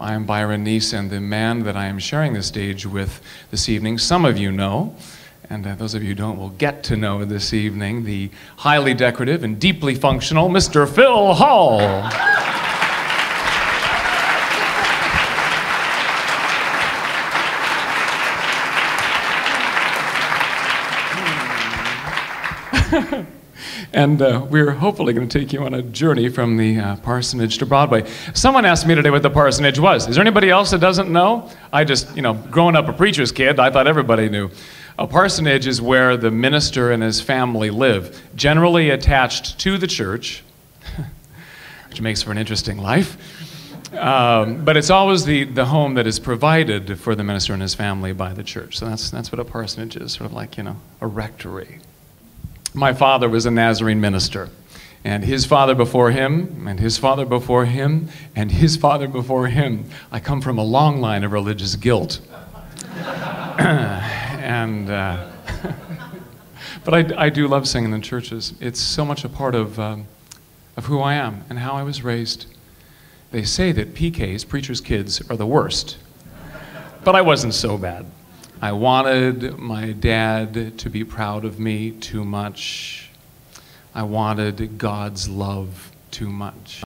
I am Byron Nease, and the man that I am sharing the stage with this evening, some of you know, and uh, those of you who don't will get to know this evening, the highly decorative and deeply functional Mr. Phil Hall. and uh, we're hopefully going to take you on a journey from the uh, parsonage to Broadway. Someone asked me today what the parsonage was. Is there anybody else that doesn't know? I just, you know, growing up a preacher's kid, I thought everybody knew. A parsonage is where the minister and his family live, generally attached to the church, which makes for an interesting life. Um, but it's always the, the home that is provided for the minister and his family by the church. So that's, that's what a parsonage is, sort of like, you know, a rectory. My father was a Nazarene minister, and his father before him, and his father before him, and his father before him. I come from a long line of religious guilt. and, uh, but I, I, do love singing in churches. It's so much a part of, um, of who I am and how I was raised. They say that PKs, preachers' kids, are the worst, but I wasn't so bad. I wanted my dad to be proud of me too much. I wanted God's love too much.